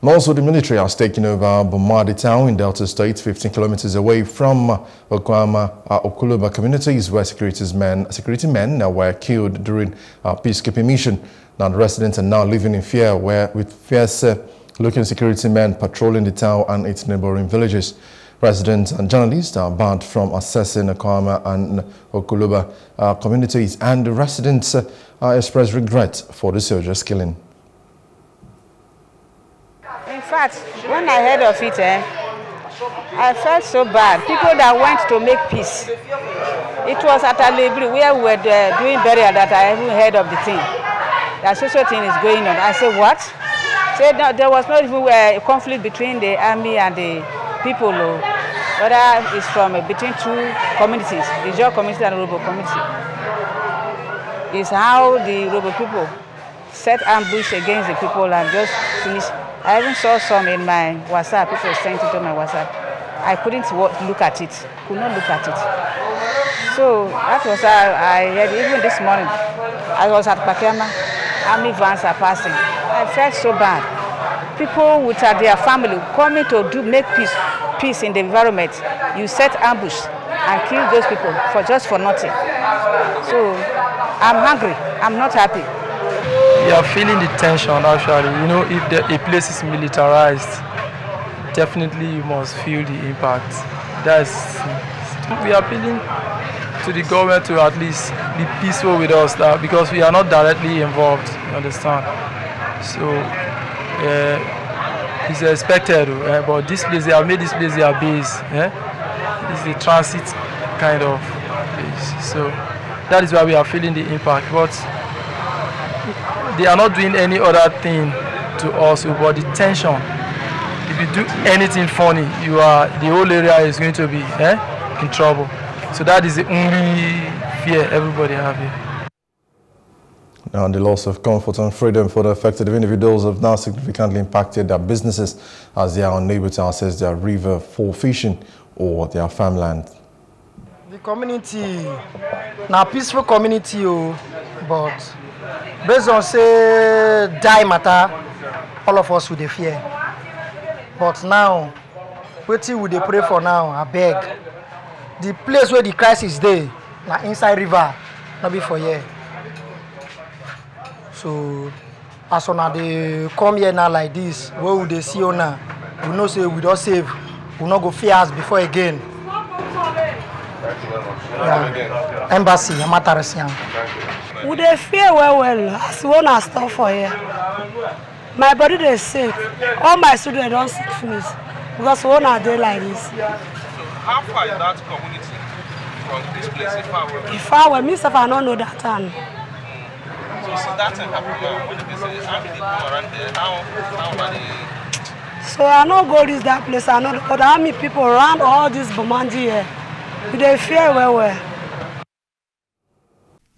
Also, the military has taken over Bomadi town in Delta State, 15 kilometers away from Okuama uh, Okoloba communities, where security men, security men were killed during a peacekeeping mission. Now, the residents are now living in fear, where with fierce uh, looking security men patrolling the town and its neighboring villages. Residents and journalists are barred from accessing Okuama and Okoloba uh, communities, and the residents uh, express regret for the soldiers' killing. Fact, when I heard of it, eh, I felt so bad. People that went to make peace. It was at Alibri where we were uh, doing burial that I even heard of the thing. That social thing is going on. I said, what? Said no, there was not even uh, a conflict between the army and the people. Oh. Whether it's from uh, between two communities, the Jaw community and the Robo community. It's how the Robo people set ambush against the people and just finish. I even saw some in my WhatsApp, people sent it to my WhatsApp. I couldn't look at it, could not look at it. So that was how I heard, even this morning, I was at Pakema, army vans are passing. I felt so bad. People with uh, their family coming to do make peace, peace in the environment. You set ambush and kill those people for just for nothing. So I'm hungry. I'm not happy. You are feeling the tension actually. You know, if the, a place is militarized, definitely you must feel the impact. That's we are appealing to the government to at least be peaceful with us because we are not directly involved. You understand? So uh, it's expected, uh, but this place they have made this place their base. Eh? It's a transit kind of place. So that is why we are feeling the impact. But they are not doing any other thing to us but the tension if you do anything funny you are the whole area is going to be eh, in trouble so that is the only fear everybody have here now, the loss of comfort and freedom for the affected individuals have now significantly impacted their businesses as they are unable to access their river for fishing or their farmland. The community, now peaceful community, oh, but based on say die matter all of us would fear but now wetin we dey pray for now abeg the place where the crisis dey na inside river no be for here so as una dey come here now like this wey we dey see una we know say we don save we no go fear us before again. Yeah. Embassy, Amatarasian. We dey fear well well as we wan stop for here my body dey sick all my children don sick finish because we wan dey like this. So how far is that community from this place Ifawe? Ifawe, me sef I no know that town. So since that thing happen now, when they say how around there, how how are they? So I no go reach that place, I no but how many people around all this Bomandi here? We dey fear well well.